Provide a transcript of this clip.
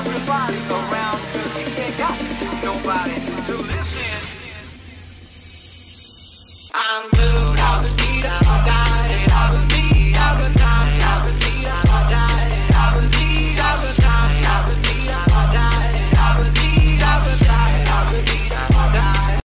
everybody around, cause you ain't got nobody to listen